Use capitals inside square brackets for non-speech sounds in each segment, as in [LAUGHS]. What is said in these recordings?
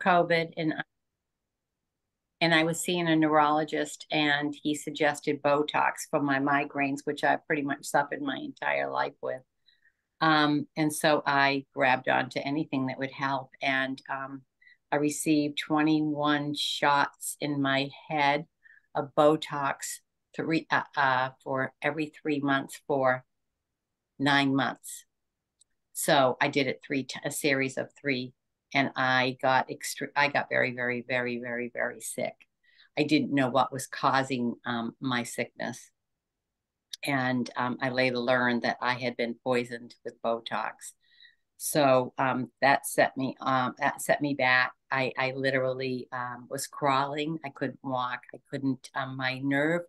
COVID and and I was seeing a neurologist and he suggested Botox for my migraines, which I pretty much suffered my entire life with. Um, and so I grabbed onto anything that would help. And um, I received 21 shots in my head of Botox three uh, uh, for every three months for nine months. So I did it three, t- a series of three, and I got extreme. I got very, very, very, very, very sick. I didn't know what was causing um, my sickness, and um, I later learned that I had been poisoned with Botox. So um, that set me um, that set me back. I, I literally um, was crawling. I couldn't walk. I couldn't. Um, my nerve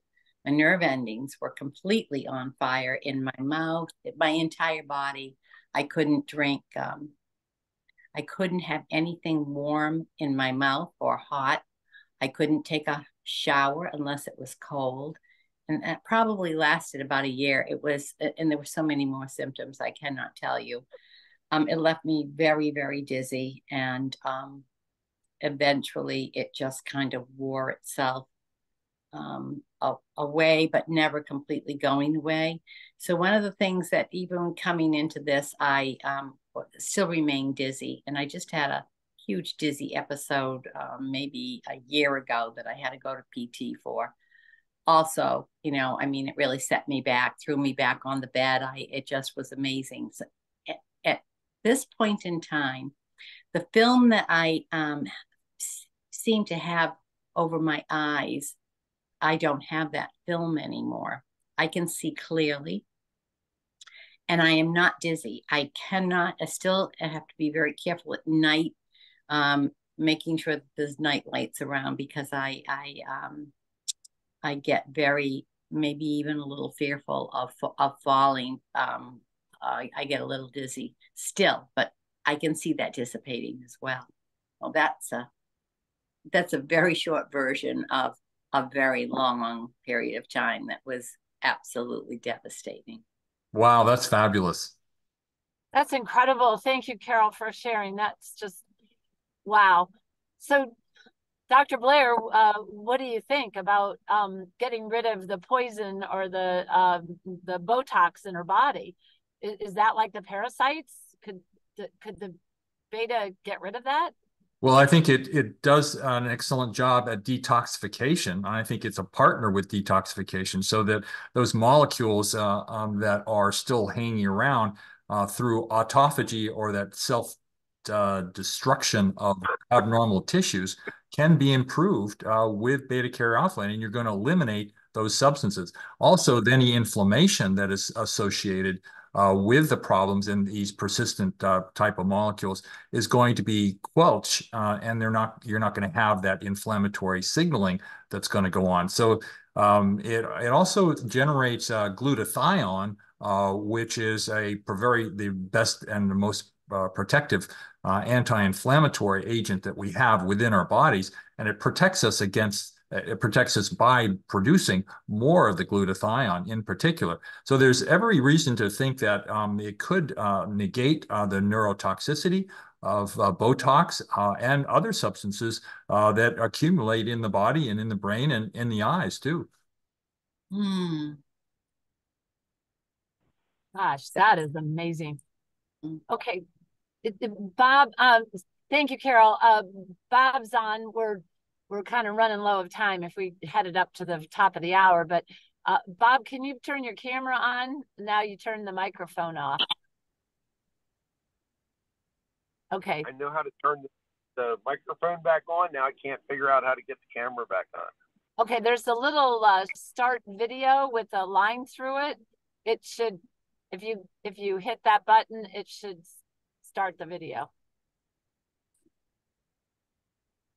my nerve endings were completely on fire in my mouth, my entire body. I couldn't drink. Um, I couldn't have anything warm in my mouth or hot. I couldn't take a shower unless it was cold. And that probably lasted about a year. It was, and there were so many more symptoms I cannot tell you. Um, it left me very, very dizzy. And um, eventually it just kind of wore itself um, away, but never completely going away. So one of the things that even coming into this, I um, still remain dizzy, and I just had a huge dizzy episode um, maybe a year ago that I had to go to PT for. Also, you know, I mean, it really set me back, threw me back on the bed. I it just was amazing. So at, at this point in time, the film that I um, seem to have over my eyes I don't have that film anymore. I can see clearly and I am not dizzy. I cannot, I still have to be very careful at night, um, making sure that there's night lights around because I, I, um, I get very, maybe even a little fearful of, of falling. Um, I, I get a little dizzy still, but I can see that dissipating as well. Well, that's a, that's a very short version of a very long period of time that was absolutely devastating. Wow, that's fabulous. That's incredible. Thank you, Carol, for sharing. That's just wow. So, Dr. Blair, uh, what do you think about um, getting rid of the poison or the uh, the Botox in her body? Is, is that like the parasites? Could the, could the beta get rid of that? Well, I think it it does an excellent job at detoxification. I think it's a partner with detoxification, so that those molecules uh, um, that are still hanging around uh, through autophagy or that self uh, destruction of abnormal tissues can be improved uh, with beta caryophyllene, and you're going to eliminate those substances. Also, any inflammation that is associated uh, with the problems in these persistent uh, type of molecules is going to be quelched, uh, and they're not. You're not going to have that inflammatory signaling that's going to go on. So um, it it also generates uh, glutathione, uh, which is a very the best and the most uh, protective anti-inflammatory agent that we have within our bodies, and it protects us against it protects us by producing more of the glutathione in particular. So there's every reason to think that um, it could uh, negate uh, the neurotoxicity of uh, Botox uh, and other substances uh, that accumulate in the body and in the brain and in the eyes too. Hmm. Gosh, that is amazing. Okay, Bob. Um, thank you, Carol. Uh, Bob's on. We're we're kind of running low of time if we headed up to the top of the hour. But uh, Bob, can you turn your camera on? Now you turn the microphone off. Okay. I know how to turn the, the microphone back on. Now I can't figure out how to get the camera back on. Okay, there's a little uh, start video with a line through it. It should, if you if you hit that button, it should start the video.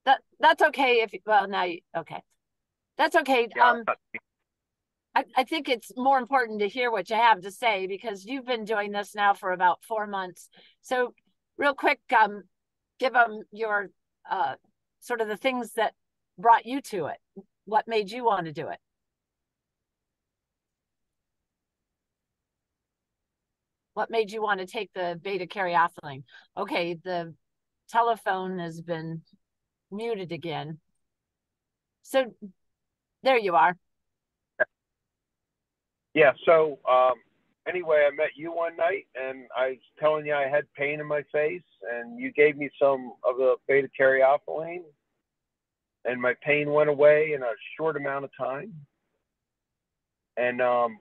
That that's okay if well now you okay. That's okay yeah, um I, I think it's more important to hear what you have to say because you've been doing this now for about four months. So real quick um give them your uh sort of the things that brought you to it. What made you want to do it? What made you want to take the beta caryophyllene okay the telephone has been muted again. So there you are. Yeah, so um, anyway, I met you one night and I was telling you I had pain in my face, and you gave me some of the beta caryophyllene, and my pain went away in a short amount of time. And um,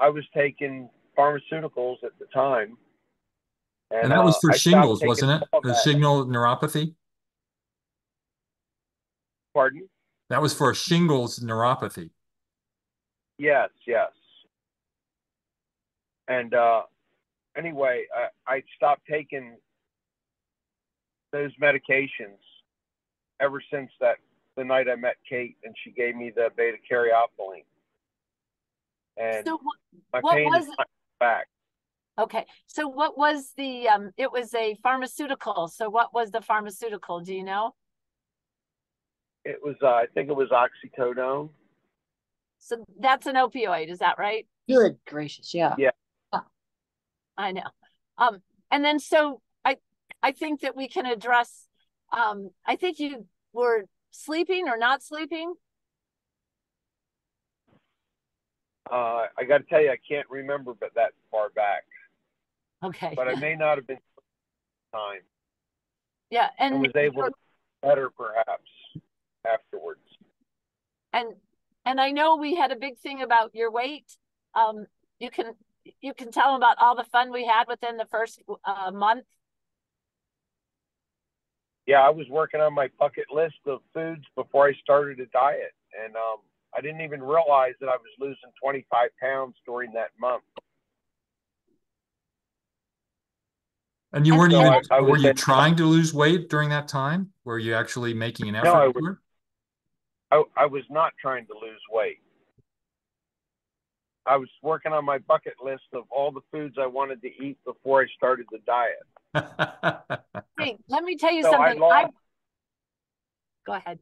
I was taking pharmaceuticals at the time. And that was uh, for I stopped shingles, wasn't it? all The signal neuropathy? Pardon? That was for shingles neuropathy. Yes, yes. And uh, anyway, I, I stopped taking those medications ever since that the night I met Kate and she gave me the beta caryophyllene. And So what, my what pain was is it? back. okay, so what was the, um, it was a pharmaceutical. So what was the pharmaceutical? Do you know? It was, uh, I think it was oxycodone. So that's an opioid, is that right? Good gracious, yeah. Yeah. I know. Um, and then so I, I think that we can address, um, I think you were sleeping or not sleeping. Uh, I got to tell you, I can't remember, but that far back. Okay. But I may not have been time Yeah, and and was able to better perhaps afterwards. and and I know we had a big thing about your weight. Um, you can you can tell them about all the fun we had within the first uh, month. yeah, I was working on my bucket list of foods before I started a diet, and um, I didn't even realize that I was losing 25 pounds during that month. And you weren't so even, I- I were you at- trying to lose weight during that time? Were you actually making an effort? was- for it? I, I was not trying to lose weight. I was working on my bucket list of all the foods I wanted to eat before I started the diet. [LAUGHS] Hey, let me tell you So something. I lost, go ahead.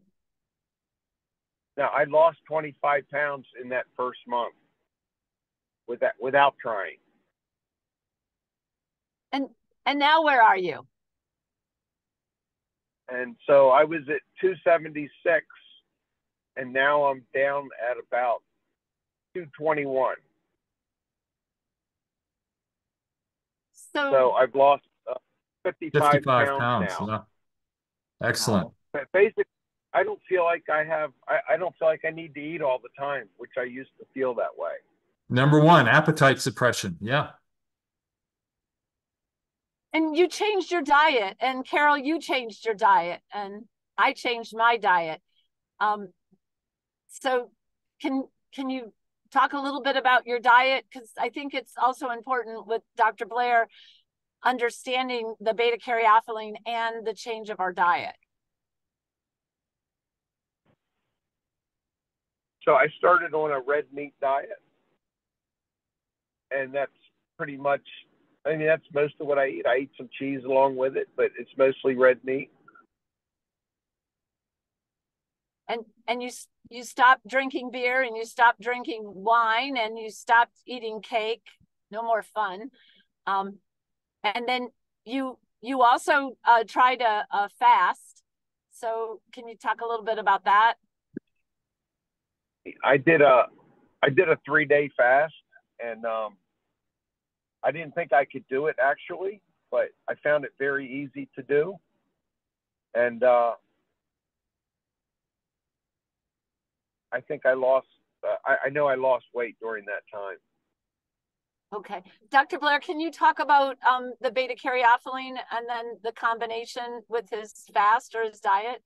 now I lost 25 pounds in that first month with that, without trying. And and now where are you? And so I was at 276 and now I'm down at about 221. So, So I've lost uh, 55, Fifty-five pounds, pounds, now. yeah. Excellent. But basically, I don't feel like I have, I, I don't feel like I need to eat all the time, which I used to feel that way. Number one, appetite suppression. Yeah. and you changed your diet, and Carol, you changed your diet, and I changed my diet. Um, so can can you talk a little bit about your diet? Because I think it's also important with Dr. Blair understanding the beta caryophyllene and the change of our diet. So I started on a red meat diet. And that's pretty much, I mean, that's most of what I eat. I eat some cheese along with it, but it's mostly red meat. And and you you stopped drinking beer and you stopped drinking wine and you stopped eating cake. No more fun. Um and then you you also uh tried a, a fast. So can you talk a little bit about that? I did a, I did a three day fast and, um, I didn't think I could do it actually, but I found it very easy to do. And, uh, I think I lost, uh, I, I know I lost weight during that time. okay dr blair can you talk about um the beta caryophyllene and then the combination with his fast or his diet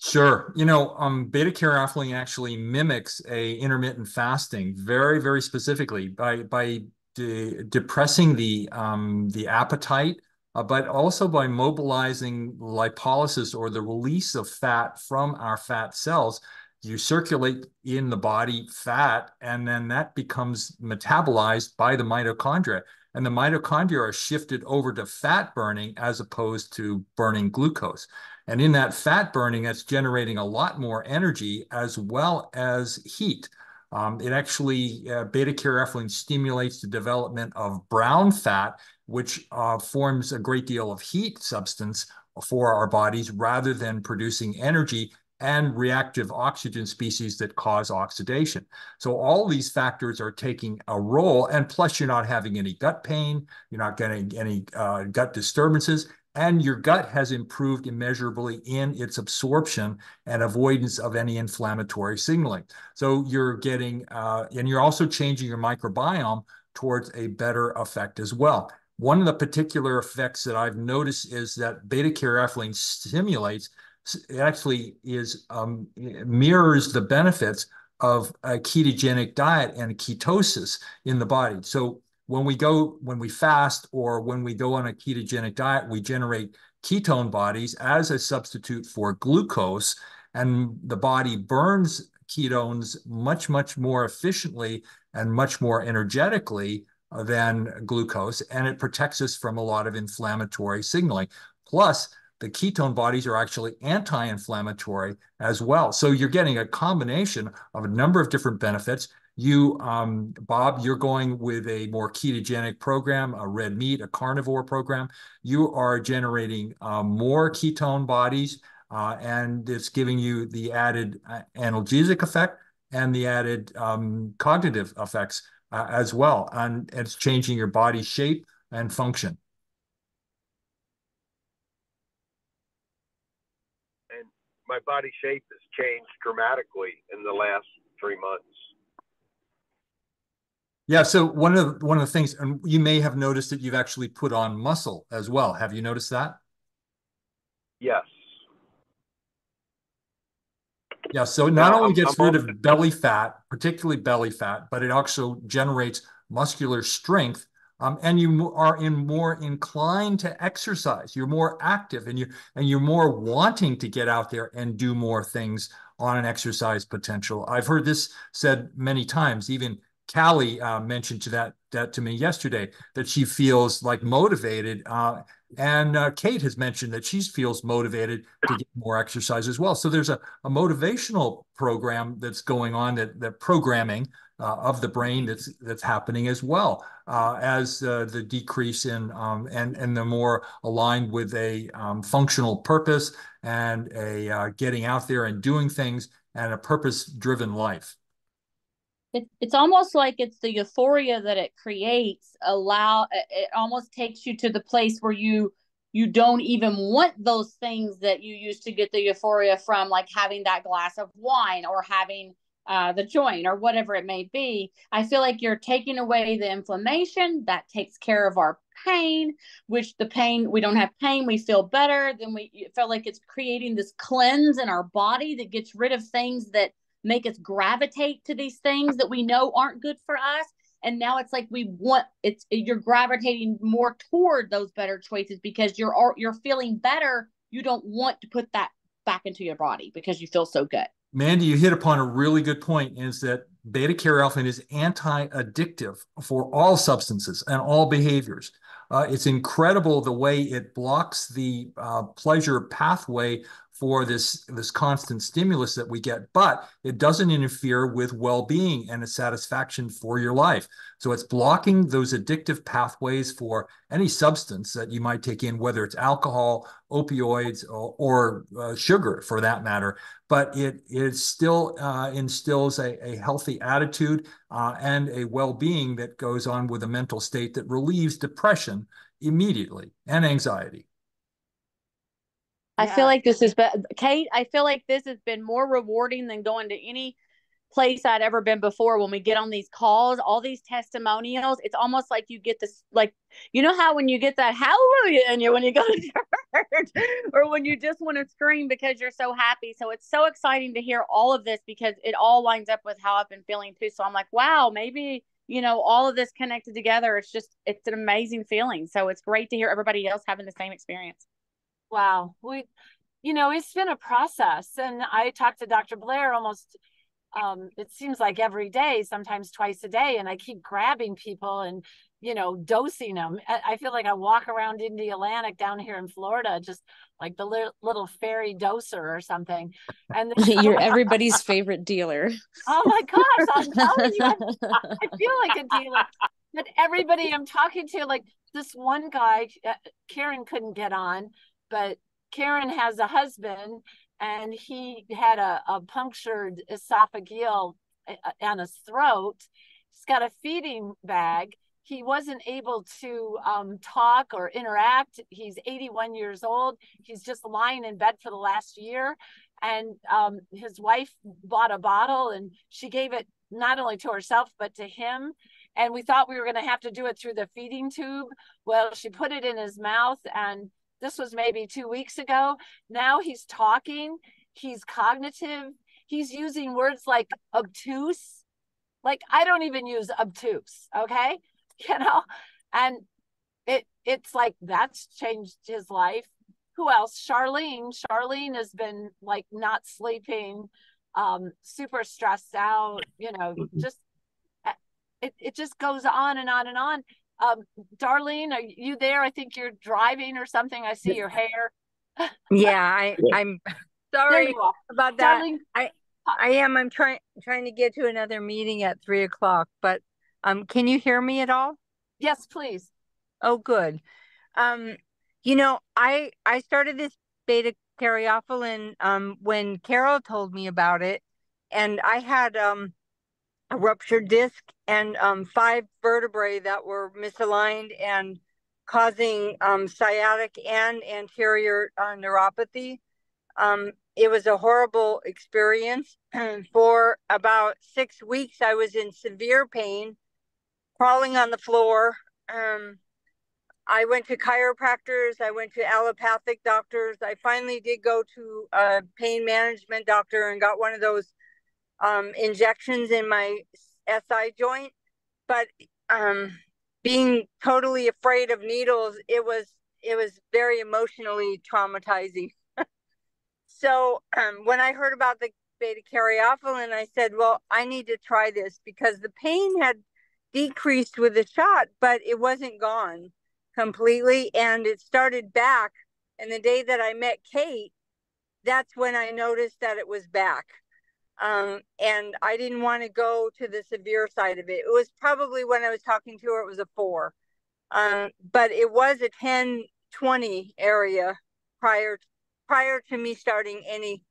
Sure. You know, um, beta caryophyllene actually mimics a intermittent fasting very, very specifically by by de depressing the um, the appetite, uh, but also by mobilizing lipolysis or the release of fat from our fat cells. You circulate in the body fat, and then that becomes metabolized by the mitochondria. And the mitochondria are shifted over to fat burning as opposed to burning glucose. And in that fat burning, that's generating a lot more energy as well as heat. Um, it actually, uh, beta caryophyllene stimulates the development of brown fat, which uh, forms a great deal of heat substance for our bodies rather than producing energy and reactive oxygen species that cause oxidation. So all these factors are taking a role, and plus you're not having any gut pain, you're not getting any uh, gut disturbances, and your gut has improved immeasurably in its absorption and avoidance of any inflammatory signaling. So you're getting, uh, and you're also changing your microbiome towards a better effect as well. One of the particular effects that I've noticed is that beta caryophyllene stimulates actually is um, mirrors the benefits of a ketogenic diet and ketosis in the body. So when we go when we fast or when we go on a ketogenic diet, we generate ketone bodies as a substitute for glucose, and the body burns ketones much much more efficiently and much more energetically than glucose, and it protects us from a lot of inflammatory signaling. Plus, the ketone bodies are actually anti-inflammatory as well. So you're getting a combination of a number of different benefits. You, um, Bob, you're going with a more ketogenic program, a red meat, a carnivore program. You are generating uh, more ketone bodies, uh, and it's giving you the added uh, analgesic effect and the added um, cognitive effects uh, as well. And it's changing your body shape and function. My body shape has changed dramatically in the last three months. Yeah, so one of the, one of the things, and you may have noticed that you've actually put on muscle as well. Have you noticed that? Yes. Yeah, so not only gets rid of belly fat, particularly belly fat, but it also generates muscular strength um, and you are in more inclined to exercise. You're more active, and you and you're more wanting to get out there and do more things on an exercise potential. I've heard this said many times. Even Kally uh, mentioned to that that to me yesterday that she feels like motivated, uh, and uh, Kate has mentioned that she feels motivated to get more exercise as well. So there's a, a motivational program that's going on that that programming uh, of the brain that's that's happening as well uh, as uh, the decrease in um, and and the more aligned with a um, functional purpose and a getting out there and doing things and a purpose driven life. It, it's almost like it's the euphoria that it creates allow it almost takes you to the place where you you don't even want those things that you used to get the euphoria from like having that glass of wine or having uh, the joint or whatever it may be, I feel like you're taking away the inflammation that takes care of our pain, which the pain, we don't have pain, we feel better. Then we feel like it's creating this cleanse in our body that gets rid of things that make us gravitate to these things that we know aren't good for us. And now it's like we want it's you're gravitating more toward those better choices because you're you're feeling better. You don't want to put that back into your body because you feel so good. Mandy, you hit upon a really good point is that beta caryophyllene is anti-addictive for all substances and all behaviors. Uh, it's incredible the way it blocks the uh, pleasure pathway for this this constant stimulus that we get but it doesn't interfere with well-being and a satisfaction for your life. So it's blocking those addictive pathways for any substance that you might take in whether it's alcohol opioids or, or uh, sugar for that matter. But it it still uh, instills a, a healthy attitude uh, and a well-being that goes on with a mental state that relieves depression immediately and anxiety I feel like this is, but Kate, I feel like this has been more rewarding than going to any place I'd ever been before. When we get on these calls, all these testimonials, it's almost like you get this, like, you know how when you get that hallelujah in you when you go to [LAUGHS] church, or when you just want to scream because you're so happy. So it's so exciting to hear all of this because it all lines up with how I've been feeling too. So I'm like, wow, maybe you know all of this connected together. It's just, it's an amazing feeling. So it's great to hear everybody else having the same experience. Wow. We, you know, it's been a process. And I talk to Dr. Blair almost, um, it seems like every day, sometimes twice a day. And I keep grabbing people and, you know, dosing them. I feel like I walk around in the Atlantic down here in Florida, just like the little, little fairy doser or something. And [LAUGHS] you're everybody's favorite dealer. [LAUGHS] Oh my gosh. I'm telling you, I, I [LAUGHS] feel like a dealer. But everybody I'm talking to, like this one guy, uh, Karen couldn't get on but Karen has a husband and he had a, a punctured esophageal uh, uh, on his throat. He's got a feeding bag. He wasn't able to um, talk or interact. He's 81 years old. He's just lying in bed for the last year. And um, his wife bought a bottle and she gave it not only to herself, but to him. And we thought we were going to have to do it through the feeding tube. Well, she put it in his mouth and this was maybe two weeks ago. Now he's talking, he's cognitive, he's using words like obtuse. Like I don't even use obtuse, okay? [LAUGHS] You know, and it it's like that's changed his life. Who else? Charlene. Charlene has been like not sleeping, um, super stressed out, you know, just eh, it, it just goes on and on and on. Um, Darlene, are you there? I think you're driving or something. I see your hair. [LAUGHS] yeah, I, I'm [LAUGHS] sorry about that. Darlene, I I am. I'm trying trying to get to another meeting at three o'clock, but um, can you hear me at all? Yes, please. Oh, good. Um, you know, I I started this beta caryophyllene um when Carol told me about it, and I had um a ruptured disc and um, five vertebrae that were misaligned and causing um, sciatic and anterior uh, neuropathy. Um, it was a horrible experience. [CLEARS THROAT] For about six weeks, I was in severe pain, crawling on the floor. Um, I went to chiropractors, I went to allopathic doctors. I finally did go to a pain management doctor and got one of those um, injections in my SI joint, but um, being totally afraid of needles, it was it was very emotionally traumatizing. [LAUGHS] so um, when I heard about the beta caryophyllene, I said, "Well, I need to try this because the pain had decreased with the shot, but it wasn't gone completely, and it started back." And the day that I met Kate, that's when I noticed that it was back. Um, and I didn't want to go to the severe side of it. It was probably when I was talking to her, it was a four. Um, but it was a 10, 20 area prior prior to me starting any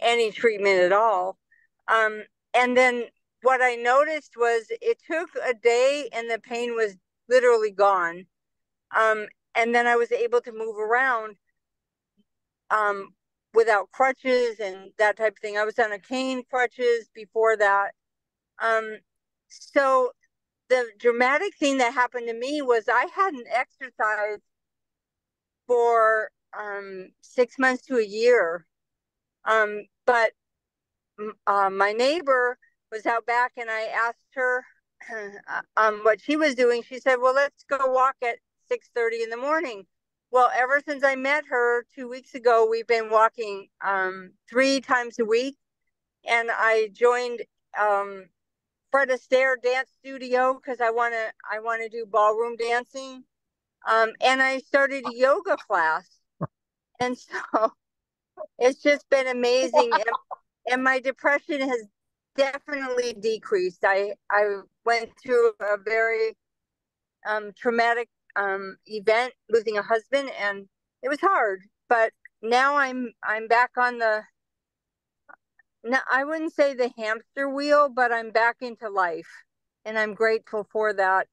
any treatment at all. Um, and then what I noticed was it took a day and the pain was literally gone. Um, and then I was able to move around. Without crutches and that type of thing. I was on a cane crutches before that. Um, so the dramatic thing that happened to me was I hadn't exercised for um, six months to a year. Um, but uh, my neighbor was out back and I asked her [CLEARS THROAT] um, what she was doing. She said, well, let's go walk at 6.30 in the morning. Well, ever since I met her two weeks ago, we've been walking um, three times a week. And I joined um, Fred Astaire Dance Studio because I want to I want to do ballroom dancing. Um, and I started a yoga class. And so [LAUGHS] it's just been amazing. and, and my depression has definitely decreased. I, I went through a very um, traumatic um, event, losing a husband, and it was hard. But now I'm I'm back on the. I wouldn't say the hamster wheel, but I'm back into life, and I'm grateful for that.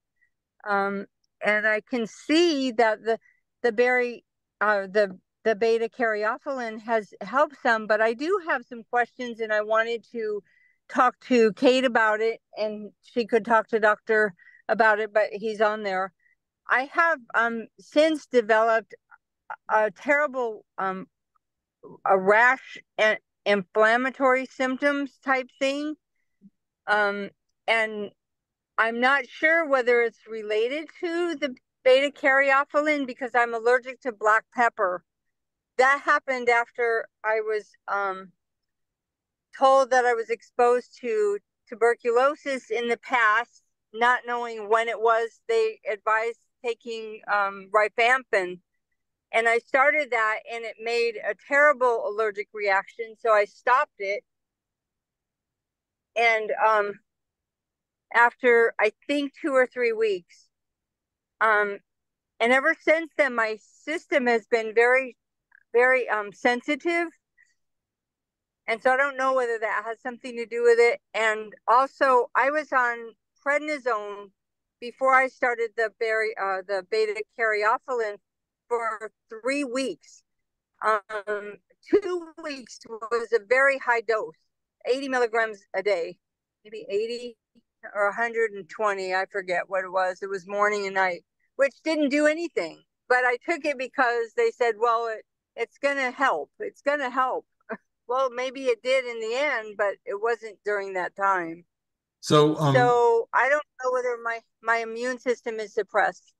Um, and I can see that the the berry, uh, the the beta caryophyllene has helped some, but I do have some questions, and I wanted to talk to Kate about it, and she could talk to Doctor about it, but he's on there. I have um, since developed a terrible um, a rash and inflammatory symptoms type thing. Um, and I'm not sure whether it's related to the beta caryophyllene because I'm allergic to black pepper. That happened after I was um, told that I was exposed to tuberculosis in the past, not knowing when it was. They advised taking um, rifampin. And I started that and it made a terrible allergic reaction. So I stopped it. And um, after I think two or three weeks, um, and ever since then, my system has been very, very um sensitive. And so I don't know whether that has something to do with it. And also I was on prednisone before I started the berry uh the beta caryophyllene for three weeks. Um two weeks was a very high dose, 80 milligrams a day, maybe 80 or 120. I forget what it was. It was morning and night, which didn't do anything. But I took it because they said, well, it, it's going to help. It's going to help. [LAUGHS] well, maybe it did in the end, but it wasn't during that time. So, um, so I don't know whether my, my immune system is suppressed.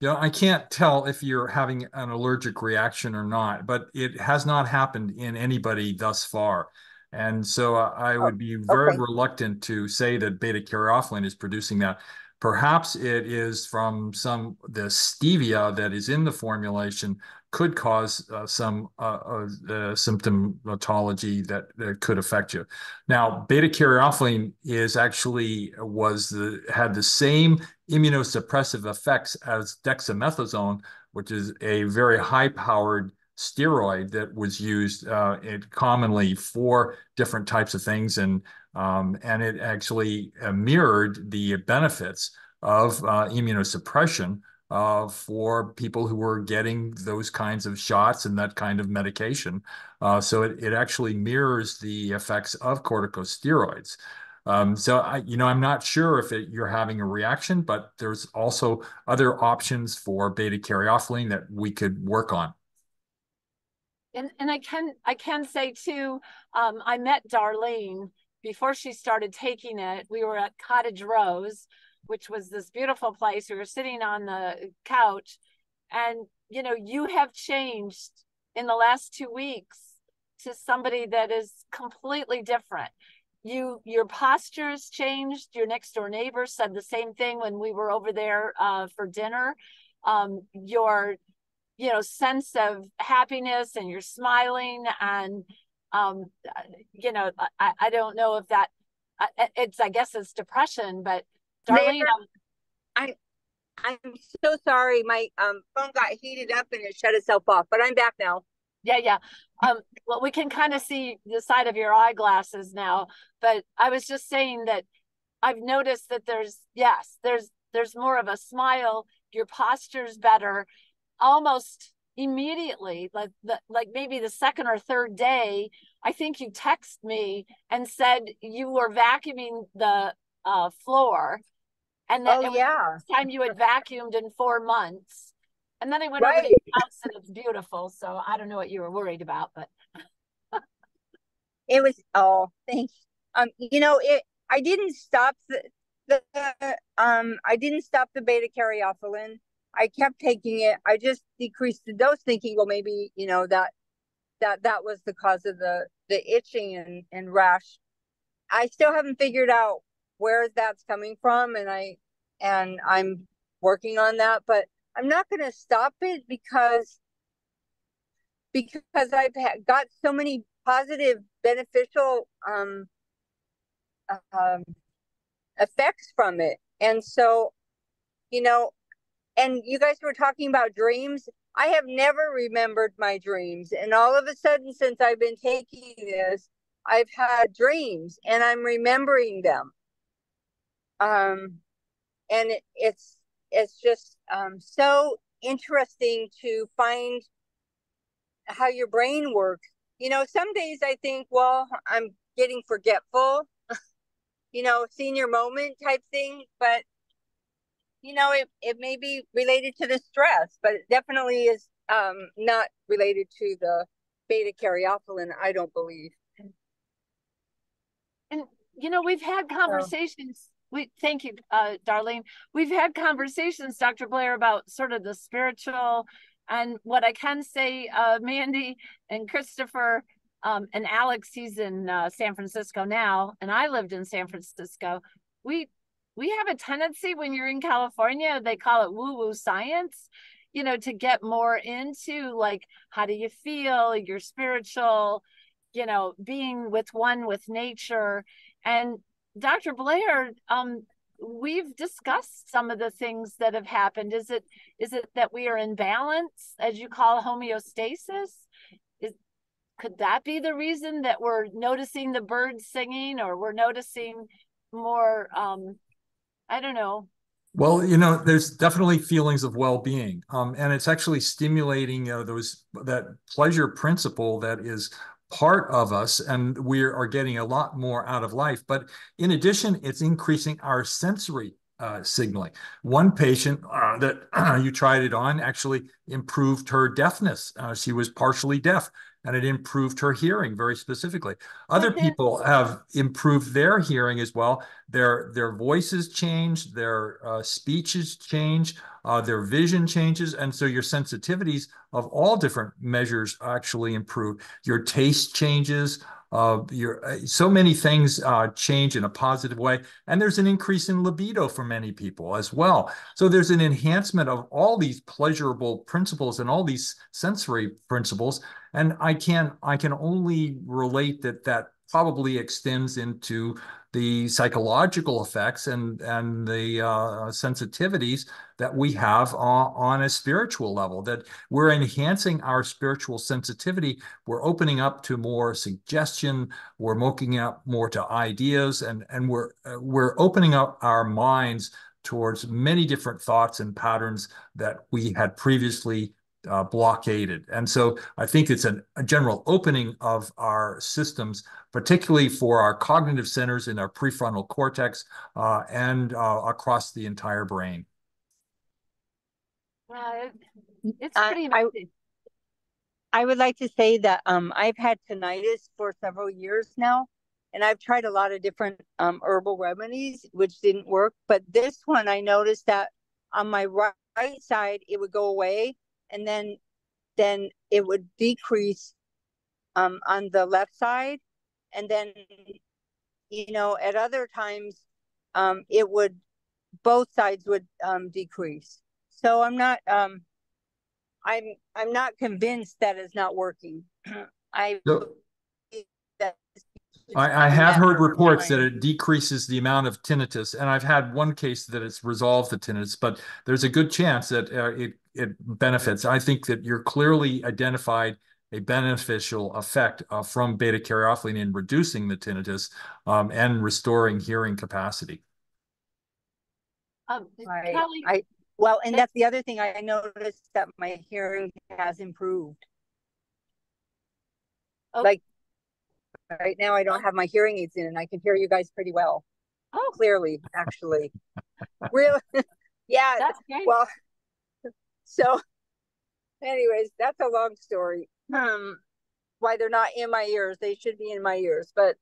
Yeah, I can't tell if you're having an allergic reaction or not, but it has not happened in anybody thus far. And so uh, I Oh, would be very okay. reluctant to say that beta caryophyllene is producing that. Perhaps it is from some the stevia that is in the formulation could cause uh, some uh, uh, symptomatology that, that could affect you. Now, beta caryophyllene is actually was the had the same immunosuppressive effects as dexamethasone, which is a very high-powered steroid that was used uh, commonly for different types of things, and um, and it actually uh, mirrored the benefits of uh, immunosuppression uh, for people who were getting those kinds of shots and that kind of medication. Uh, so it, it actually mirrors the effects of corticosteroids. Um, so I, you know, I'm not sure if it, you're having a reaction, but there's also other options for beta caryophyllene that we could work on. And and I can I can say too, um, I met Darlene before she started taking it. We were at Cottage Rose, which was this beautiful place. We were sitting on the couch, and you know, you have changed in the last two weeks to somebody that is completely different. You your posture has changed. Your next door neighbor said the same thing when we were over there uh, for dinner. Um, your you know sense of happiness and you're smiling and um you know i i don't know if that it's i guess it's depression but darlene um, i i'm so sorry. My um phone got heated up and it shut itself off but i'm back now. Yeah yeah. Um well we can kind of see the side of your eyeglasses now but i was just saying that i've noticed that there's yes there's there's more of a smile. Your posture's better. Almost immediately like the, like maybe the second or third day i think you text me and said you were vacuuming the uh, floor and that oh, yeah. the time you had vacuumed in four months and then i went right. over to the house and it's beautiful so i don't know what you were worried about but it was oh thanks um you know it i didn't stop the the um i didn't stop the beta caryophyllene I kept taking it. I just decreased the dose, thinking, well, maybe you know that that that was the cause of the the itching and and rash. I still haven't figured out where that's coming from, and I and I'm working on that. But I'm not going to stop it because because I've got so many positive, beneficial um, um, effects from it, and so you know and you guys were talking about dreams. I have never remembered my dreams. And all of a sudden, since I've been taking this, I've had dreams and I'm remembering them. Um, and it, it's it's just um, so interesting to find how your brain works. You know, some days I think, well, I'm getting forgetful, [LAUGHS] you know, senior moment type thing, but you know, it, it may be related to the stress, but it definitely is um, not related to the beta caryophyllene, I don't believe. And, you know, we've had conversations. We thank you, uh, Darlene. We've had conversations, Dr. Blair, about sort of the spiritual and what I can say, uh, Mandy and Christopher um, and Alex, he's in uh, San Francisco now, and I lived in San Francisco. We we have a tendency when you're in California, they call it woo woo science, you know, to get more into like, how do you feel, your spiritual, you know, being with one with nature. And Dr. Blair, um, we've discussed some of the things that have happened. Is it is it that we are in balance, as you call homeostasis? Is could that be the reason that we're noticing the birds singing, or we're noticing more? Um, I don't know. Well, you know, there's definitely feelings of well-being, um, and it's actually stimulating uh, those that pleasure principle that is part of us and we are getting a lot more out of life. But in addition, it's increasing our sensory uh, signaling. One patient uh, that [CLEARS THROAT] you tried it on actually improved her deafness. Uh, she was partially deaf and it improved her hearing very specifically. Other people have improved their hearing as well. Their their voices change, their uh, speeches change, uh, their vision changes, and so your sensitivities of all different measures actually improve. Your taste changes. Uh, your so many things uh, change in a positive way, and there's an increase in libido for many people as well. So there's an enhancement of all these pleasurable principles and all these sensory principles and I can I can only relate that that probably extends into the psychological effects and and the uh, sensitivities that we have on, on, a spiritual level that we're enhancing our spiritual sensitivity. We're opening up to more suggestion. We're opening up more to ideas and and we're uh, we're opening up our minds towards many different thoughts and patterns that we had previously uh, blockaded. And so I think it's an, a general opening of our systems, particularly for our cognitive centers in our prefrontal cortex uh, and uh, across the entire brain. Uh, it's pretty amazing. I, I would like to say that um, I've had tinnitus for several years now, and I've tried a lot of different um, herbal remedies, which didn't work. But this one, I noticed that on my right, right side, it would go away, and then then it would decrease um, on the left side. And then you know at other times um, it would both sides would um, decrease. So i'm not um, i'm i'm not convinced that it's not working. [CLEARS THROAT] I so, I, I have heard reports that it decreases the amount of tinnitus, and I've had one case that it's resolved the tinnitus, but there's a good chance that uh, it it benefits. I think that you're clearly identified a beneficial effect uh, from beta caryophyllene in reducing the tinnitus um, and restoring hearing capacity. Um, right. Kelly, I, well, and that's the other thing I noticed that my hearing has improved. Oh. Like right now, I don't have my hearing aids in, and I can hear you guys pretty well. Oh, clearly, actually, [LAUGHS] really, [LAUGHS] yeah. That's great. Well, [LAUGHS] so, anyways, that's a long story. Um, why they're not in my ears? They should be in my ears, but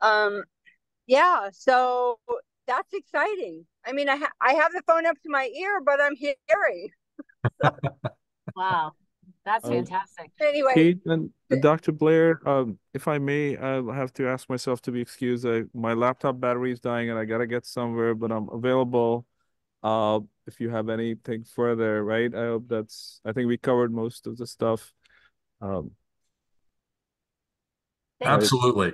um, yeah. So that's exciting. I mean, I ha- I have the phone up to my ear, but I'm hearing. wow. That's um, fantastic. Anyway, Kate and Dr. Blair, um, if I may, I'll have to ask myself to be excused. I, my laptop battery is dying and I gotta get somewhere, but I'm available uh, if you have anything further, right? I hope that's, I think we covered most of the stuff. Um, Absolutely.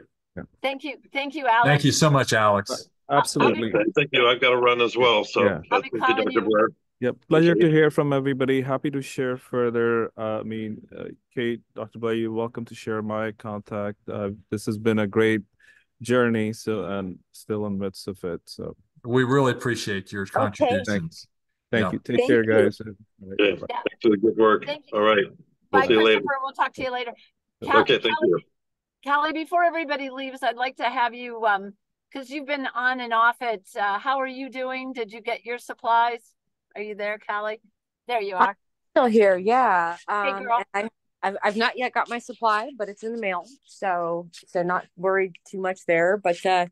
Thank you. Thank you, Alex. Thank you so much, Alex. Absolutely. Thank you. I've got to run as well. So yeah. I'll be calling you. Yep. Pleasure to hear from everybody. Happy to share further. Uh, I mean, uh, Kate, Dr. Blair, you're welcome to share my contact. Uh, this has been a great journey. So, and still in the midst of it. So we really appreciate your contributions. Thank, you. Take Thank care, you. guys. Yeah, thanks for the good work. All right. We'll Bye, see you later. We'll talk to you later. okay, thank Kelly, you. Kelly, before everybody leaves, I'd like to have you, um, because you've been on and off it. Uh, how are you doing? Did you get your supplies? Are you there, Kally? There you are. I'm still here, yeah. Um, hey, girl. I, I've, I've not yet got my supply, but it's in the mail. So, so not worried too much there. But uh,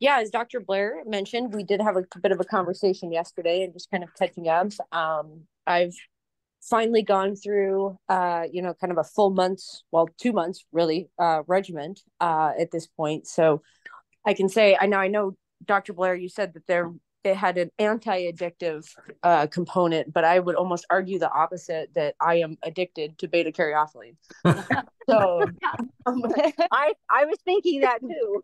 yeah, as Dr. Blair mentioned, we did have a bit of a conversation yesterday and just kind of catching up. Um, I've finally gone through, uh, you know, kind of a full month, well, two months really, uh, regiment uh, at this point. So I can say, I know, I know, Dr. Blair, you said that there it had an anti-addictive uh, component, but I would almost argue the opposite that I am addicted to beta caryophyllene. [LAUGHS] so [LAUGHS] um, [LAUGHS] I I was thinking that too.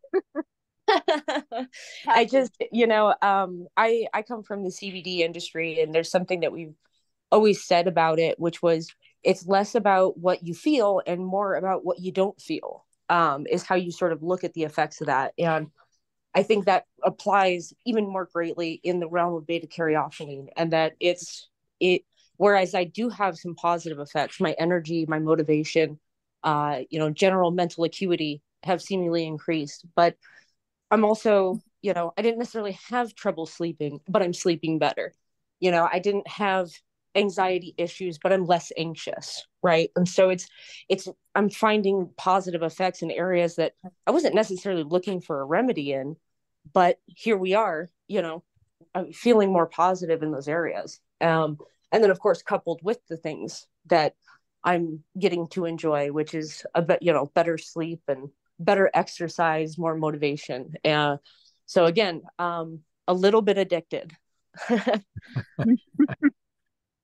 I just, you know, um, I I come from the CBD industry, and there's something that we've always said about it, which was it's less about what you feel and more about what you don't feel. Um, is how you sort of look at the effects of that, and I think that applies even more greatly in the realm of beta caryophyllene, and that it's it. Whereas I do have some positive effects, my energy, my motivation, uh, you know, general mental acuity have seemingly increased, but I'm also, you know, I didn't necessarily have trouble sleeping, but I'm sleeping better. You know, I didn't have anxiety issues, but I'm less anxious, right? And so it's it's I'm finding positive effects in areas that I wasn't necessarily looking for a remedy in, but here we are, you know, I'm feeling more positive in those areas. Um, and then of course coupled with the things that I'm getting to enjoy, which is a bit, you know, better sleep and better exercise, more motivation. Uh, so again, um, a little bit addicted. [LAUGHS] [LAUGHS]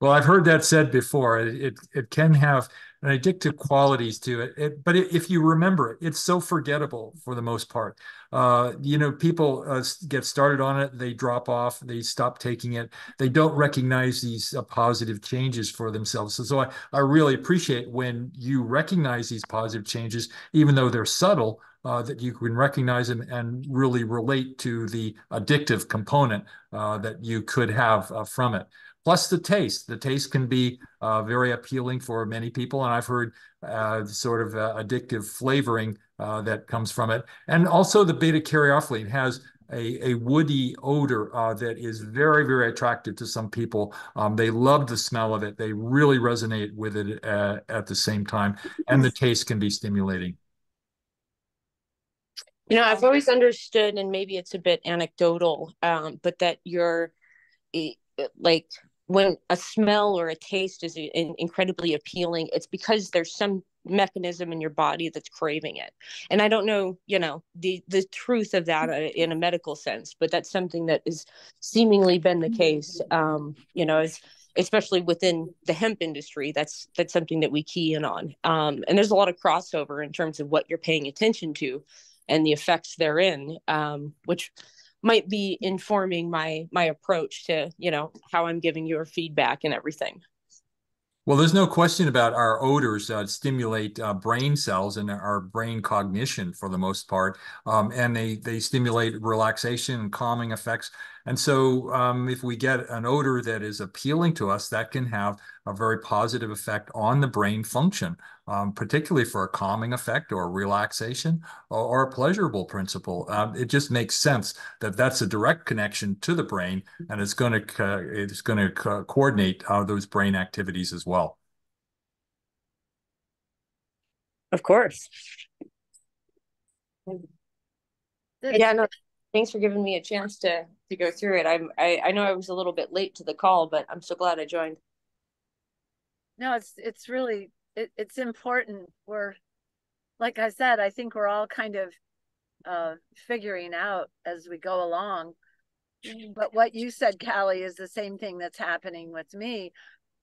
well, I've heard that said before. It, it, it can have an addictive qualities to it. it but it, if you remember it, it's so forgettable for the most part. Uh, you know, people uh, get started on it, they drop off, they stop taking it, they don't recognize these uh, positive changes for themselves. So, so I, I really appreciate when you recognize these positive changes, even though they're subtle. Uh, that you can recognize them and really relate to the addictive component uh, that you could have uh, from it plus the taste. The taste can be uh, very appealing for many people, and I've heard uh, sort of uh, addictive flavoring uh, that comes from it. And also the beta caryophyllene has a, a woody odor uh, that is very, very attractive to some people. Um, they love the smell of it. They really resonate with it uh, at the same time, and the taste can be stimulating. You know, I've always understood, and maybe it's a bit anecdotal, um, but that you're like when a smell or a taste is in, incredibly appealing it's because there's some mechanism in your body that's craving it. And i don't know you know the the truth of that uh, in a medical sense but that's something that has seemingly been the case um you know as especially within the hemp industry that's that's something that we key in on. Um and there's a lot of crossover in terms of what you're paying attention to and the effects therein um which might be informing my my approach to you know how i'm giving your feedback and everything well, there's no question about our odors uh, stimulate uh, brain cells and our brain cognition for the most part, um, and they they stimulate relaxation and calming effects. And so, um, if we get an odor that is appealing to us, that can have a very positive effect on the brain function, um, particularly for a calming effect or relaxation or, or a pleasurable principle. Um, it just makes sense that that's a direct connection to the brain, and it's going to uh, it's going to co coordinate uh, those brain activities as well. Of course. Yeah, no, thanks for giving me a chance to to go through it. I'm I, I know I was a little bit late to the call, but I'm so glad I joined. No, it's it's really it, it's important. We're like I said, I think we're all kind of uh figuring out as we go along. But what you said, Kally, is the same thing that's happening with me.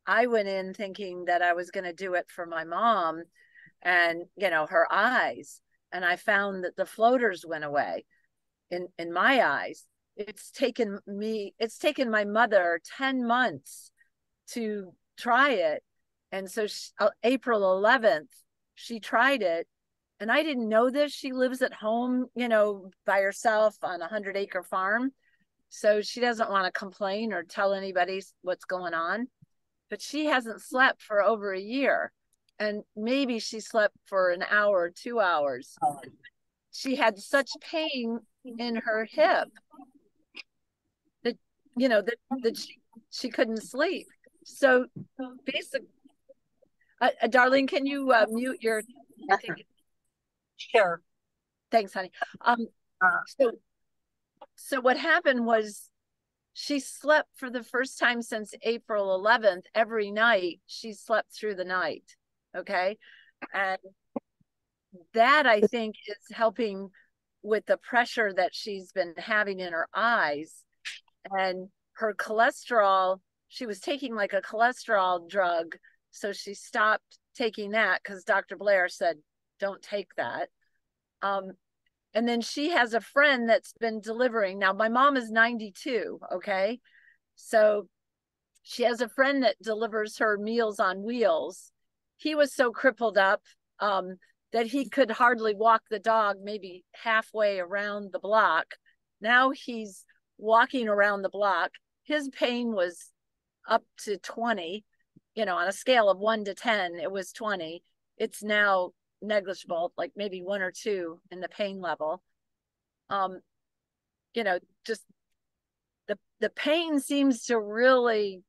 I went in thinking that I was going to do it for my mom and, you know, her eyes. And I found that the floaters went away in in my eyes it's taken me it's taken my mother 10 months to try it and so she, uh, april 11th she tried it and i didn't know this. She lives at home you know by herself on a 100 acre farm. So she doesn't want to complain or tell anybody what's going on. But she hasn't slept for over a year and maybe she slept for an hour or two hours. She had such pain in her hip that you know that that she, she couldn't sleep. So basically uh, uh, darling can you uh, mute your sure. Thanks honey. Um so so what happened was she slept for the first time since april 11th every night. She slept through the night okay? And that i think is helping with the pressure that she's been having in her eyes. And her cholesterol she was taking like a cholesterol drug so she stopped taking that because dr blair said don't take that um, and then she has a friend that's been delivering. Now, my mom is 92, okay? So she has a friend that delivers her meals on wheels. He was so crippled up um, that he could hardly walk the dog maybe halfway around the block. Now he's walking around the block. His pain was up to 20, you know, on a scale of one to 10, it was 20. It's now negligible, like maybe one or two in the pain level. Um, you know, just the the pain seems to really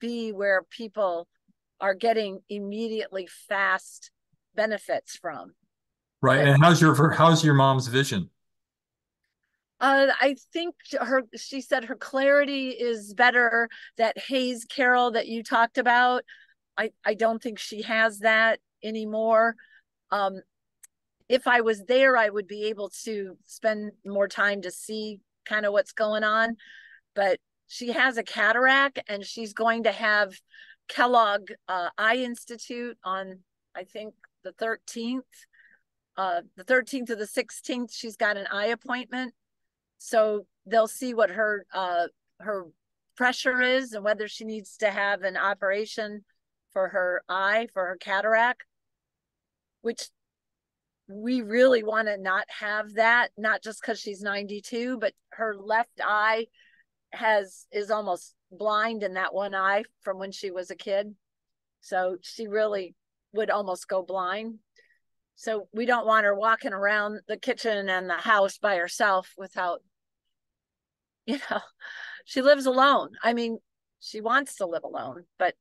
be where people are getting immediately fast benefits from. Right. And how's your how's your mom's vision? Uh, I think her she said her clarity is better. That haze Carol that you talked about, I I don't think she has that anymore. Um, if I was there, I would be able to spend more time to see kind of what's going on. But she has a cataract and she's going to have Kellogg uh, Eye Institute on, I think, the 13th. Uh, the 13th to the 16th, she's got an eye appointment. So they'll see what her uh, her pressure is and whether she needs to have an operation for her eye, for her cataract, which we really want to not have that, not just because she's 92, but her left eye has is almost blind in that one eye from when she was a kid. So she really would almost go blind. So we don't want her walking around the kitchen and the house by herself without, [LAUGHS] you know, she lives alone. I mean, she wants to live alone, but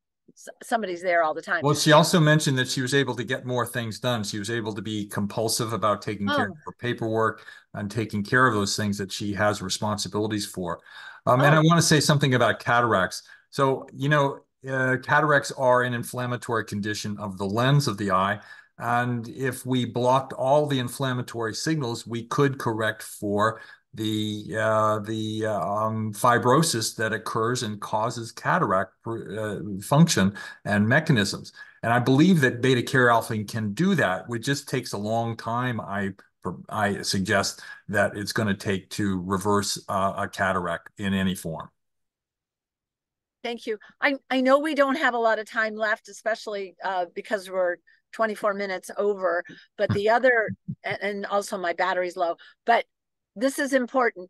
somebody's there all the time. Well, she also mentioned that she was able to get more things done. She was able to be compulsive about taking oh. care of her paperwork and taking care of those things that she has responsibilities for. Um, oh. And I want to say something about cataracts. So, you know, uh, cataracts are an inflammatory condition of the lens of the eye. And if we blocked all the inflammatory signals, we could correct for the uh, the uh, um, fibrosis that occurs and causes cataract uh, function and mechanisms. And I believe that beta caryophyllene can do that. It just takes a long time. I I suggest that it's going to take to reverse uh, a cataract in any form. Thank you. I, I know we don't have a lot of time left, especially uh, because we're 24 minutes over, but the other, and also my battery's low, but this is important.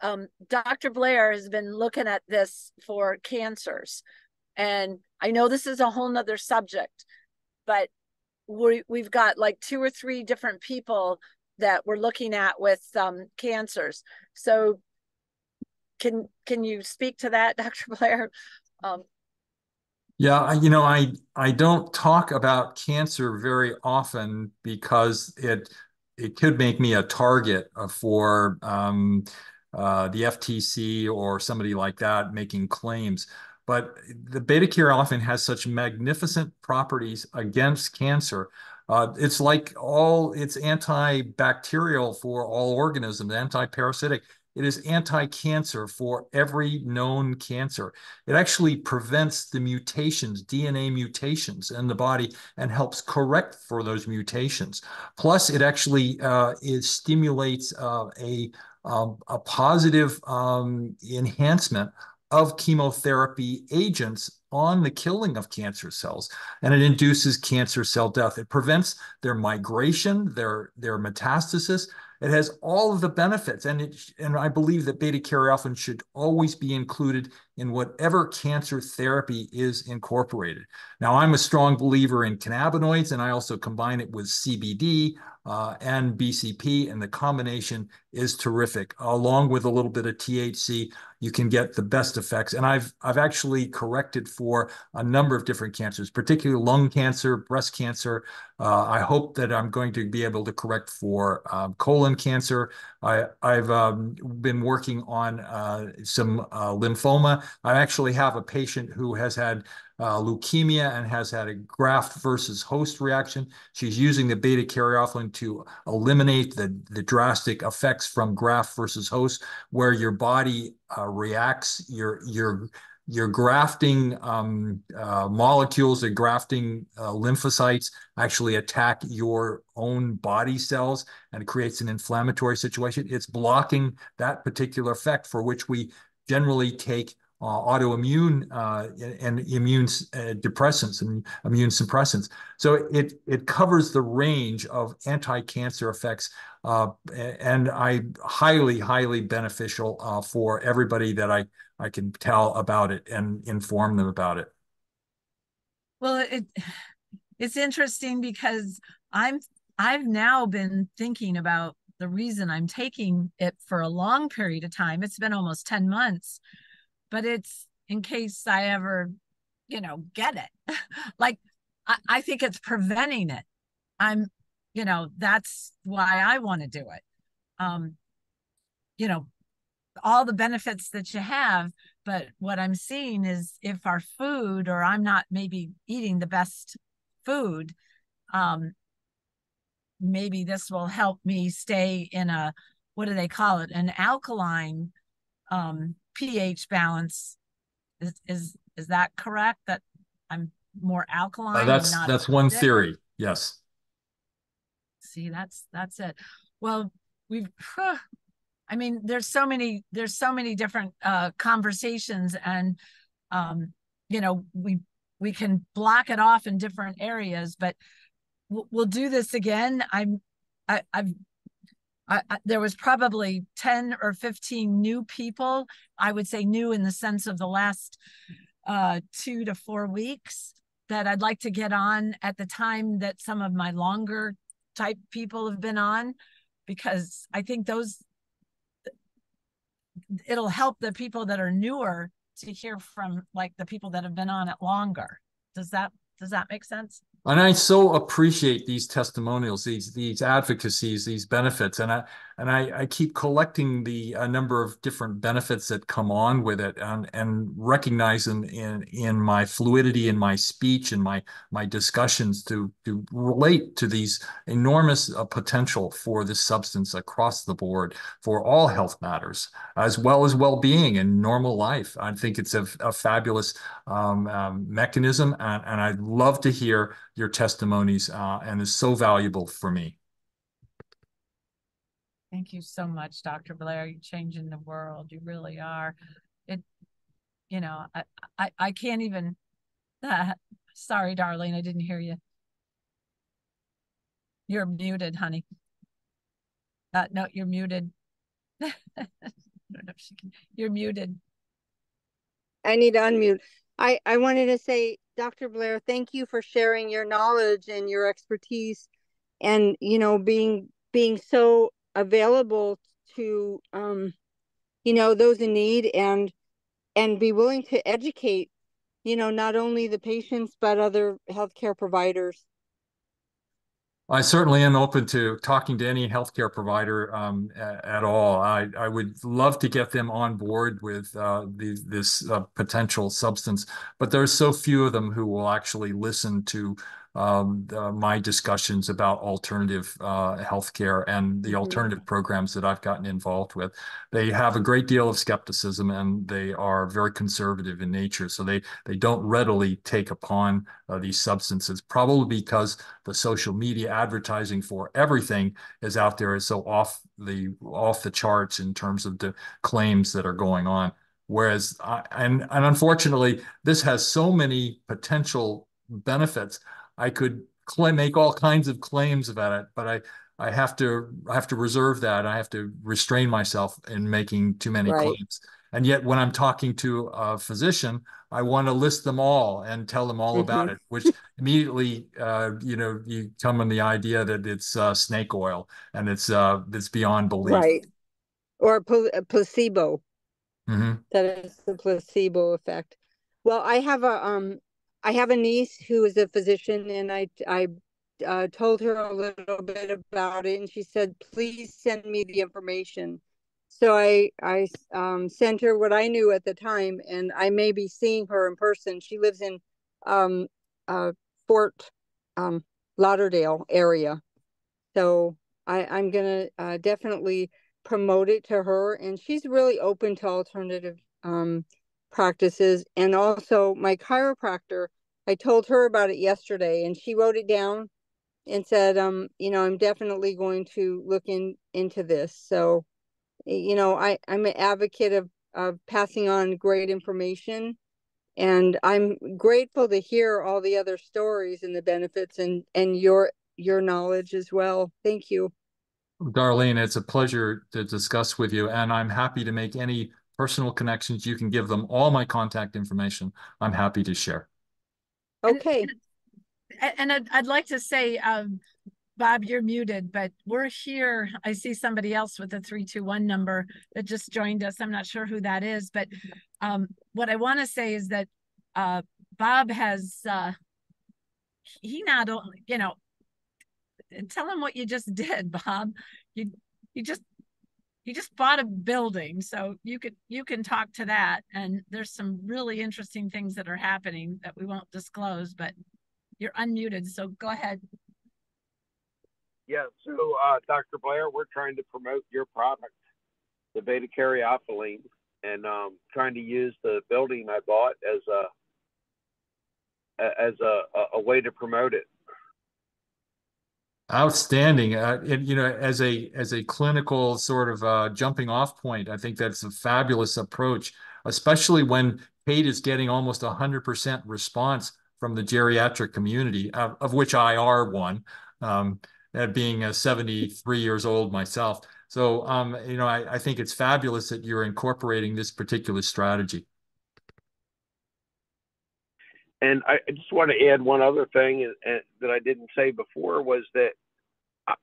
Um, Dr. Blair has been looking at this for cancers. And I know this is a whole nother subject, but we, we've got like two or three different people that we're looking at with um, cancers. So can can you speak to that, [LAUGHS] Dr. Blair? Um, yeah, you know, I I don't talk about cancer very often because it it could make me a target for um, uh, the FTC or somebody like that making claims. But the beta carotene has such magnificent properties against cancer. Uh, it's like all, it's antibacterial for all organisms, anti-parasitic. It is anti-cancer for every known cancer. It actually prevents the mutations, DNA mutations in the body and helps correct for those mutations. Plus, it actually uh, it stimulates uh, a, um, a positive um, enhancement of chemotherapy agents on the killing of cancer cells and it induces cancer cell death it prevents their migration their their metastasis it has all of the benefits, and it and I believe that beta carotene should always be included in whatever cancer therapy is incorporated. Now, I'm a strong believer in cannabinoids, and I also combine it with CBD uh, and BCP, and the combination is terrific. Along with a little bit of THC, you can get the best effects. And I've I've actually corrected for a number of different cancers, particularly lung cancer, breast cancer, uh, I hope that I'm going to be able to correct for um, colon cancer. I, I've um, been working on uh, some uh, lymphoma. I actually have a patient who has had uh, leukemia and has had a graft versus host reaction. She's using the beta caryophyllene to eliminate the, the drastic effects from graft versus host, where your body uh, reacts, your, your you're grafting um, uh, molecules and grafting uh, lymphocytes actually attack your own body cells and it creates an inflammatory situation. It's blocking that particular effect for which we generally take uh, autoimmune uh, and immune uh, depressants and immune suppressants. So it it covers the range of anti-cancer effects, uh, and I highly highly beneficial uh, for everybody that I I can tell about it and inform them about it. Well, it it's interesting because I'm I've now been thinking about the reason I'm taking it for a long period of time. It's been almost 10 months, but it's in case I ever, you know, get it. [LAUGHS] like I, I think it's preventing it. I'm, you know, that's why I want to do it. Um, you know, all the benefits that you have but what i'm seeing is if our food or i'm not maybe eating the best food um maybe this will help me stay in a what do they call it an alkaline um ph balance is is is that correct? That i'm more alkaline uh, that's that's one theory yes. See that's that's it. Well we've I mean, there's so many, there's so many different uh, conversations, and um, you know, we we can block it off in different areas, but we'll, we'll do this again. I'm, I, I've I, I, there was probably 10 or 15 new people i would say new in the sense of the last uh, two to four weeks that i'd like to get on at the time that some of my longer type people have been on because i think those it'll help the people that are newer to hear from like the people that have been on it longer. Does that does that make sense? And I so appreciate these testimonials, these these advocacies, these benefits, and I and I, I keep collecting the a number of different benefits that come on with it, and and recognizing in in my fluidity in my speech and my my discussions to to relate to these enormous uh, potential for this substance across the board for all health matters as well as well being and normal life. I think it's a, a fabulous um, um, mechanism, and, and I'd love to hear your testimonies, uh, and it's so valuable for me. Thank you so much, Dr. Blair. You're changing the world. You really are. It, you know, I, I, I can't even. Uh, sorry, darling, I didn't hear you. You're muted, honey. Uh, no, you're muted. [LAUGHS] I don't know if she can. You're muted. I need to unmute. I, I wanted to say, Dr. Blair, thank you for sharing your knowledge and your expertise and, you know, being being so available to um, you know, those in need and and be willing to educate, you know, not only the patients but other healthcare providers. I certainly am open to talking to any healthcare provider um, at all. I, I would love to get them on board with uh, the, this uh, potential substance, but there's so few of them who will actually listen to um, uh, my discussions about alternative uh, healthcare and the mm-hmm. alternative programs that I've gotten involved with. They have a great deal of skepticism and they are very conservative in nature. So they, they don't readily take upon uh, these substances, probably because the social media advertising for everything is out there is so off the off the charts in terms of the claims that are going on. Whereas, I, and, and unfortunately, this has so many potential benefits. I could claim, make all kinds of claims about it, but I, I have to I have to reserve that. I have to restrain myself in making too many right. claims. And yet, when I'm talking to a physician, I want to list them all and tell them all mm-hmm. about it, which immediately, uh, you know, you come on the idea that it's uh, snake oil and it's uh, it's beyond belief. Right. Or a placebo. Mm-hmm. That is the placebo effect. Well, I have a um I have a niece who is a physician, and I I uh, told her a little bit about it, and she said, "Please send me the information." So I I um, sent her what I knew at the time, and I may be seeing her in person. She lives in um, uh, Fort um, Lauderdale area, so I, I'm gonna uh, definitely promote it to her, and she's really open to alternative um, practices and also my chiropractor. I told her about it yesterday and she wrote it down and said, um, you know, I'm definitely going to look in into this. So, you know, I, I'm an advocate of, of passing on great information. And I'm grateful to hear all the other stories and the benefits and, and your your knowledge as well. Thank you. Darlene, it's a pleasure to discuss with you, and I'm happy to make any personal connections. You can give them all my contact information. I'm happy to share. Okay. And, and I'd, I'd like to say, um, Bob, you're muted, but we're here. I see somebody else with a 321 number that just joined us. I'm not sure who that is, but um, what I want to say is that uh, Bob has, uh, he not only, you know, tell him what you just did, Bob. You, you just, you just bought a building, so you could, you can talk to that. And there's some really interesting things that are happening that we won't disclose, but you're unmuted, so go ahead. Yeah, so uh, Dr. Blair, we're trying to promote your product, the beta caryophyllene, and um, trying to use the building I bought as a as a, a way to promote it. Outstanding. Uh, and, you know, as a as a clinical sort of uh, jumping off point, I think that's a fabulous approach, especially when Kate is getting almost 100% response from the geriatric community, of, of which I are one. Um, uh, being a 73 years old myself. So, um, you know, I, I think it's fabulous that you're incorporating this particular strategy. And I just want to add one other thing that I didn't say before was that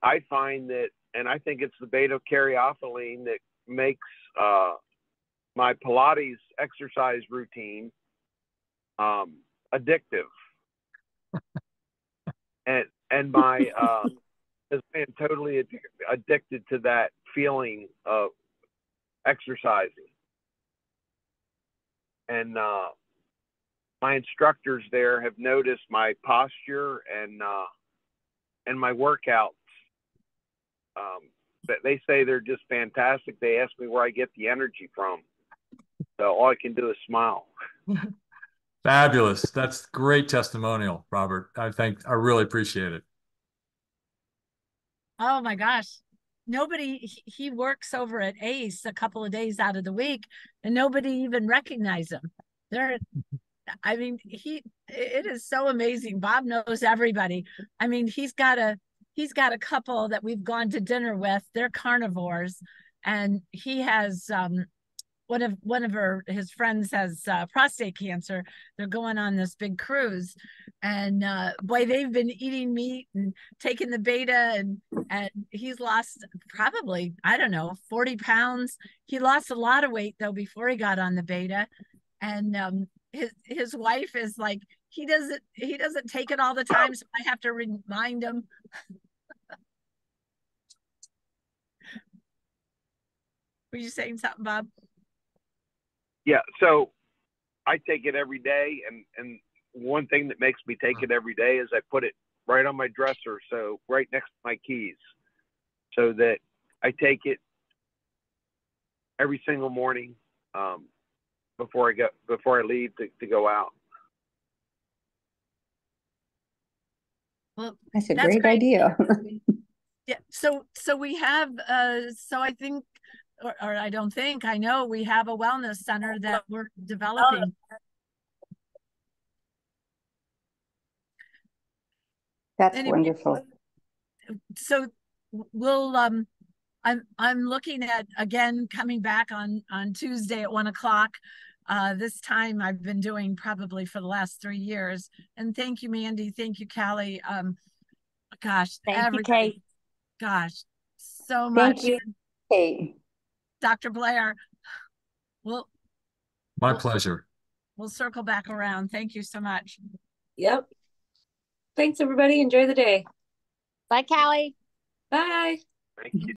I find that, and I think it's the beta caryophyllene that makes uh, my Pilates exercise routine um, addictive. [LAUGHS] and and my uh, has been totally ad- addicted to that feeling of exercising. And uh, my instructors there have noticed my posture and uh, and my workouts. Um, but they say they're just fantastic. They ask me where I get the energy from. So all I can do is smile. [LAUGHS] Fabulous. That's great testimonial, Robert. I think I really appreciate it. Oh my gosh. Nobody, he works over at ACE a couple of days out of the week and nobody even recognize him. They're, [LAUGHS] I mean, he, it is so amazing. Bob knows everybody. I mean, he's got a, he's got a couple that we've gone to dinner with. They're carnivores and he has, um, one of one of her his friends has uh, prostate cancer. They're going on this big cruise, and uh, boy, they've been eating meat and taking the beta, and and he's lost probably I don't know forty pounds. He lost a lot of weight though before he got on the beta, and um, his his wife is like he doesn't he doesn't take it all the time, so I have to remind him. [LAUGHS] Were you saying something, Bob? Yeah, so I take it every day, and and one thing that makes me take it every day is I put it right on my dresser, so right next to my keys, so that I take it every single morning um, before I go before I leave to, to go out. Well, that's a that's great, great, idea. [LAUGHS] [LAUGHS] yeah. So so we have uh so I think or, or I don't think, I know we have a wellness center that we're developing. That's anyway, wonderful. So we'll um I'm I'm looking at again coming back on on Tuesday at one o'clock. Uh, this time I've been doing probably for the last three years. And thank you, Mandy. Thank you, Kally. Um, gosh, thank you, Kate. Gosh, so much. Thank you, Kate. Dr. Blair. We'll, My we'll, pleasure. We'll circle back around. Thank you so much. Yep. Thanks, everybody. Enjoy the day. Bye, Kally. Bye. Thank you.